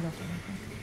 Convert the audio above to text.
Gracias.